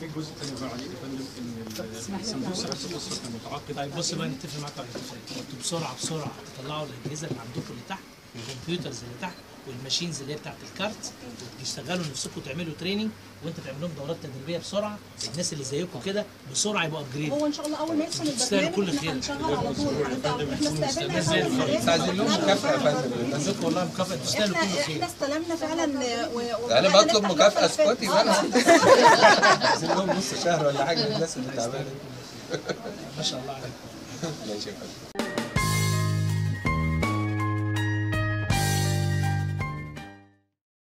في جزء بقى عليه يا فندم ان السمبوسه نفس القصة كان متعاقد طيب بص بقى نتفق معاك على أنتوا بسرعة بسرعة تطلعوا الاجهزه اللي عندكم اللي تحت ال computers اللي تحت وال machines اللي هي بتاعت الكارت وتشتغلوا نفسكم تعملوا training وانت تعمل لهم دورات تدريبية بسرعة الناس اللي زيكم كده بسرعة يبقوا upgrade هو إن شاء الله أول ما يدخل تستاهلوا كل البرنامج خير. إحنا هنشغل على طول. إحنا استقبلنا عايزين لهم مكافأة يا فندم. عندكم والله مكافأة. تستاهلوا كل خير. إحنا استلمنا فعلا انا وبدأنا بطلب ملفات. اسكتي بقى. عايزين لهم نص شهر ولا حاجة للناس اللي تعبانة ما شاء الله عليكم.